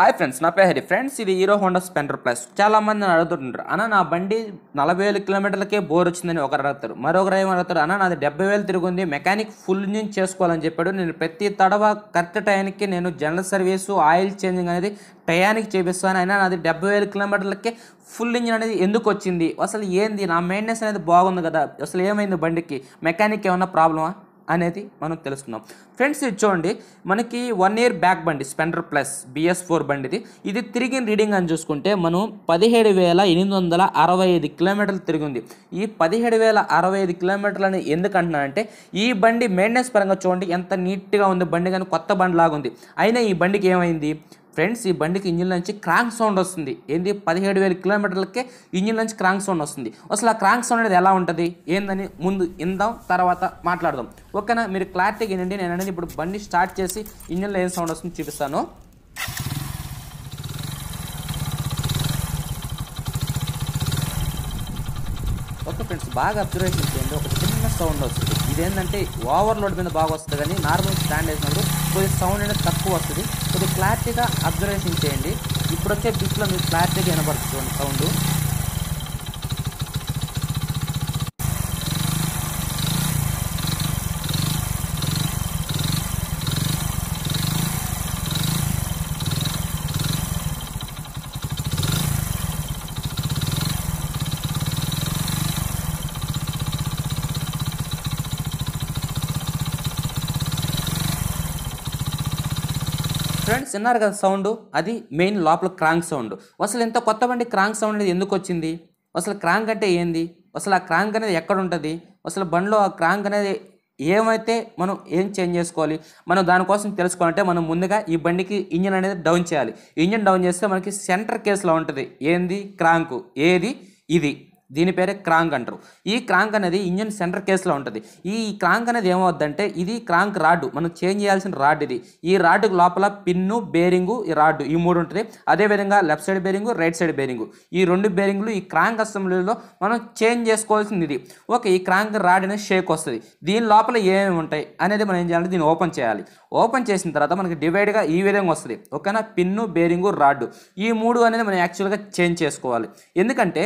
Hi friends నా పేరు Hari. Friends ఇది హీరో హోండా స్పెండర్ ప్లస్. చాలా మంది నన్ను అడుగుతుంటారు అన్న నా బండి నలభై వేల కిలోమీటర్లకే బోర్ వచ్చిందని ఒకరు అడుగుతారు. మరొకరు ఏమని అడుగుతారు అన్న నాది డెబ్బై వేలు తిరుగుంది మెకానిక్ ఫుల్ ఇంజిన్ చేసుకోవాలని చెప్పాడు. నేను ప్రతి తడవ కరెక్ట్ టైంకి నేను జనరల్ సర్వీసు ఆయిల్ చేంజింగ్ అనేది టయానికి చేపిస్తాను. అయినా నాది డెబ్బై వేల కిలోమీటర్లకే ఫుల్ ఇంజిన్ అనేది ఎందుకు వచ్చింది? అసలు ఏంది? నా మెయింటెనెన్స్ అనేది బాగుంది కదా? అసలు ఏమైంది బండికి? మెకానిక్ ఏమన్నా ప్రాబ్లమా అనేది మనం తెలుసుకుందాం. ఫ్రెండ్స్ ఇది చూడండి. మనకి వన్ ఇయర్ బ్యాక్ బండి స్పెండర్ ప్లస్ బిఎస్ ఫోర్ బండిది. ఇది తిరిగిన రీడింగ్ అని చూసుకుంటే మనం పదిహేడు వేల ఎనిమిది వందల అరవై ఐదు కిలోమీటర్లు తిరిగింది. ఈ పదిహేడు వేల అరవై ఐదు కిలోమీటర్లని ఎందుకు అంటున్నానంటే ఈ బండి మెయింటెనెన్స్ పరంగా చూడండి ఎంత నీట్గా ఉంది బండి కానీ కొత్త బండి లాగా ఉంది అయినా ఈ బండికి ఏమైంది? ఫ్రెండ్స్ ఈ బండికి ఇంజిన్ నుంచి క్రాంక్ సౌండ్ వస్తుంది. ఏంది? పదిహేడు వేల కిలోమీటర్లకే ఇంజిన్ నుంచి క్రాంక్ సౌండ్ వస్తుంది. అసలు ఆ క్రాంక్ సౌండ్ అనేది ఎలా ఉంటుంది? ఏందని ముందు ఇందాం తర్వాత మాట్లాడదాం. ఓకేనా? మీరు క్లారిటీగా వినండి. నేను అనేది ఇప్పుడు బండి స్టార్ట్ చేసి ఇంజిన్లో ఏం సౌండ్ వస్తుంది చూపిస్తాను. ఓకే ఫ్రెండ్స్ బాగా అబ్జర్వేషన్ చేయండి ఒక చిన్న సౌండ్ వస్తుంది. ఇదేంటంటే ఓవర్లోడ్ మీద బాగా వస్తుంది కానీ నార్మల్ స్టాండ్ వేసినప్పుడు కొద్దిగా సౌండ్ అనేది తక్కువ వస్తుంది. కొద్దిగా క్లారిటీగా అబ్జర్వేషన్ చేయండి. ఇప్పుడు వచ్చే బిట్లో మీకు క్లారిటీగా వినపడుతుంది సౌండ్ ఫ్రెండ్స్ విన్నారు కదా సౌండ్? అది మెయిన్ లోపల క్రాంక్ సౌండ్. అసలు ఎంత కొత్త బండి క్రాంక్ సౌండ్ అనేది ఎందుకు వచ్చింది? అసలు క్రాంక్ అంటే ఏంది? అసలు ఆ క్రాంక్ అనేది ఎక్కడ ఉంటుంది? అసలు బండిలో ఆ క్రాంక్ అనేది ఏమైతే మనం ఏం చేంజ్ చేసుకోవాలి? మనం దానికోసం తెలుసుకోవాలంటే మనం ముందుగా ఈ బండికి ఇంజన్ అనేది డౌన్ చేయాలి. ఇంజన్ డౌన్ చేస్తే మనకి సెంటర్ కేసులో ఉంటుంది. ఏంది? క్రాంకు. ఏది? ఇది. దీని పేరే క్రాంక్ అంటారు. ఈ క్రాంక్ అనేది ఇంజన్ సెంటర్ కేసులో ఉంటుంది. ఈ క్రాంక్ అనేది ఏమవుద్దంటే ఇది క్రాంక్ రాడ్. మనం చేంజ్ చేయాల్సిన రాడ్ ఇది. ఈ రాడ్ లోపల పిన్ను బేరింగు ఈ రాడ్ ఈ మూడు ఉంటుంది. అదేవిధంగా left side bearing right side bearing. ఈ రెండు బేరింగ్లు ఈ క్రాంక్ అసెంబ్లీలో మనం చేంజ్ చేసుకోవాల్సింది ఇది. ఓకే ఈ క్రాంక్ రాడ్ అనేది షేక్ వస్తుంది. దీని లోపల ఏమేమి ఉంటాయి అనేది మనం ఏం చేయాలంటే దీన్ని ఓపెన్ చేయాలి. ఓపెన్ చేసిన తర్వాత మనకి డివైడ్గా ఈ విధంగా వస్తుంది. ఓకేనా? Pin bearing rod. ఈ మూడు అనేది మనం యాక్చువల్గా చేంజ్ చేసుకోవాలి. ఎందుకంటే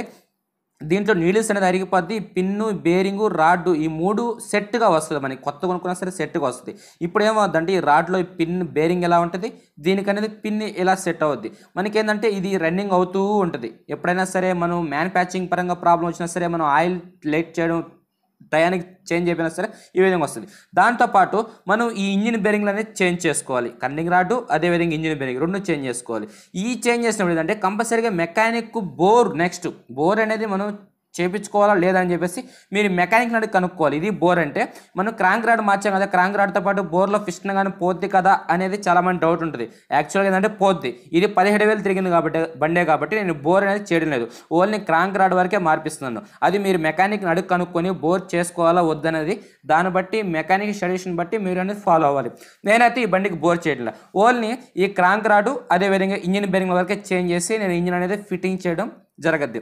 దీంట్లో నీడిల్స్ అనేది అరిగిపోద్ది పిన్ను బేరింగు రాడ్ ఈ మూడు సెట్గా వస్తుంది మనకి. కొత్త కొనుక్కున్నా సరే సెట్గా వస్తుంది. ఇప్పుడు ఏమవుద్దంటే ఈ రాడ్లో ఈ పిన్ బేరింగ్ ఎలా ఉంటుంది? దీనికనేది పిన్ ఇలా సెట్ అవుద్ది. మనకి ఏంటంటే ఇది రన్నింగ్ అవుతూ ఉంటుంది. ఎప్పుడైనా సరే మనం మ్యానుఫ్యాక్చరింగ్ పరంగా ప్రాబ్లం వచ్చినా సరే మనం ఆయిల్ లేట్ చేయడం టయానికి చేంజ్ అయిపోయినా సరే ఈ విధంగా వస్తుంది. దాంతోపాటు మనం ఈ ఇంజిన్ బేరింగ్లు అనేది చేంజ్ చేసుకోవాలి. కన్నింగ్ రాడ్ అదేవిధంగా ఇంజిన్ బేరింగ్ రెండు చేంజ్ చేసుకోవాలి. ఈ చేంజ్ చేసినప్పుడు ఏంటంటే కంపల్సరీగా మెకానిక్ బోర్ నెక్స్ట్. బోర్ అనేది మనం చేపించుకోవాలా లేదని చెప్పేసి మీరు మెకానిక్ నాడు కనుక్కోవాలి. ఇది బోర్ అంటే మనం క్రాంక్ రాడ్ మార్చాం కదా క్రాంక్ రాడ్తో పాటు బోర్లో ఫిస్ట్ కానీ పోద్ది కదా అనేది చాలా మంది డౌట్ ఉంటుంది. యాక్చువల్గా ఏంటంటే పోద్ది. ఇది పదిహేడు వేలు తిరిగింది కాబట్టి బండే కాబట్టి నేను బోర్ అనేది చేయడం లేదు. ఓన్లీ క్రాంక్ రాడ్ వరకే మార్పిస్తున్నాను. అది మీరు మెకానిక్ అడుగు కనుక్కొని బోర్ చేసుకోవాలా వద్దనేది దాన్ని బట్టి మెకానిక్ సజెషన్ బట్టి మీరు అనేది ఫాలో అవ్వాలి. నేనైతే ఈ బండికి బోర్ చేయడం ఓన్లీ ఈ క్రాంక్ రాడు అదేవిధంగా ఇంజిన్ బేరింగ్ వరకే చేంజ్ చేసి నేను ఇంజిన్ అనేది ఫిట్టింగ్ చేయడం జరగద్ది.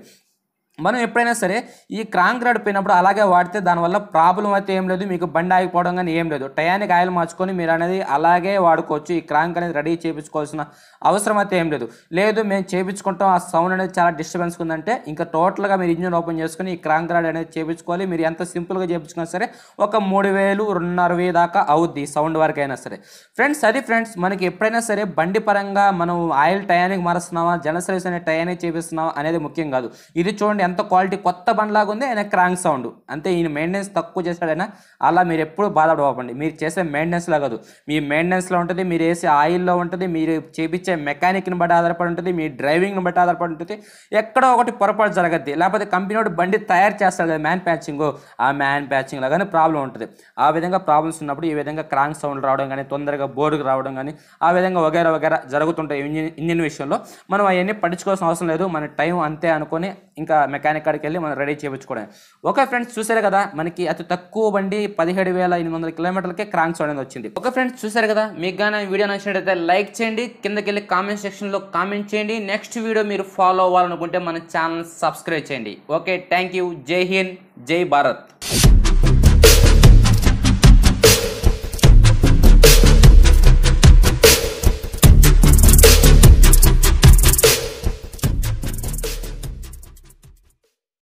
మనం ఎప్పుడైనా సరే ఈ క్రాంక్ రాడ్ పోయినప్పుడు అలాగే వాడితే దానివల్ల ప్రాబ్లం అయితే ఏం లేదు మీకు బండి ఆగిపోవడం కానీ ఏం లేదు. టయానికి ఆయిల్ మార్చుకొని మీరు అనేది అలాగే వాడుకోవచ్చు. ఈ క్రాంక్ అనేది రెడీ చేయించుకోవాల్సిన అవసరం అయితే ఏం లేదు. లేదు మేము చేయించుకుంటాం ఆ సౌండ్ అనేది చాలా డిస్టర్బెన్స్ ఉందంటే ఇంకా టోటల్గా మీరు ఇంజిన్ ఓపెన్ చేసుకొని ఈ క్రాంక్ రాడ్ అనేది చేయించుకోవాలి మీరు ఎంత సింపుల్గా చేయించుకున్నా సరే ఒక మూడు వేలు రెండున్నర వేలు దాకా అవుద్ది సౌండ్ వరకు అయినా సరే. ఫ్రెండ్స్ అది ఫ్రెండ్స్ మనకి ఎప్పుడైనా సరే బండి పరంగా మనం ఆయిల్ టయానికి మారుస్తున్నావా జన సర్వీస్ అనే టయానికి చేపిస్తున్నావా అనేది ముఖ్యం కాదు. ఇది చూడండి ఎంత క్వాలిటీ కొత్త బండ్లాగా ఉంది ఆయన క్రాంక్ సౌండ్. అంతే ఈయన మెయింటెనెన్స్ తక్కువ చేస్తాడైనా అలా మీరు ఎప్పుడు బాధపడవ్వండి మీరు చేసే మెయింటెనెన్స్లో కాదు. మీ మెయింటెనెన్స్లో ఉంటుంది మీరు వేసే ఆయిల్లో ఉంటుంది మీరు చేపించే మెకానిక్ని బట్టి ఆధారపడి ఉంటుంది మీ డ్రైవింగ్ని బట్టి ఆధారపడి ఉంటుంది. ఎక్కడో ఒకటి పొరపాటు జరగద్ది. లేకపోతే కంపెనీ ఒకటి బండి తయారు చేస్తాడు కదా మ్యాన్ ప్యాచింగ్ ఆ మ్యాన్ ప్యాచింగ్ లాగానే ప్రాబ్లం ఉంటుంది. ఆ విధంగా ప్రాబ్లమ్స్ ఉన్నప్పుడు ఈ విధంగా క్రాంక్ సౌండ్ రావడం కానీ తొందరగా బోర్డుకు రావడం కానీ ఆ విధంగా వగేరా వగేరా జరుగుతుంటాయి ఇంజిన్ ఇంజిన్ విషయంలో. మనం అవన్నీ పట్టించుకోవాల్సిన అవసరం లేదు. మన టైం అంతే అనుకొని ఇంకా మెకానిక్ కాడికి వెళ్ళి మనం రెడీ చేయించుకోవడం ఓకే ఫ్రెండ్స్ చూసారు కదా మనకి అతి తక్కువ బండి పదిహేడు వేల ఎనిమిది వందల కిలోమీటర్లకే క్రాంక్స్ అనేది వచ్చింది. ఓకే ఫ్రెండ్స్ చూసారు కదా మీకు కానీ వీడియో నచ్చినట్లయితే లైక్ చేయండి కిందకి వెళ్ళి కామెంట్ సెక్షన్లో కామెంట్ చేయండి. నెక్స్ట్ వీడియో మీరు ఫాలో అవ్వాలనుకుంటే మన ఛానల్ సబ్స్క్రైబ్ చేయండి. ఓకే థ్యాంక్ యూ జై హింద్ జై భారత్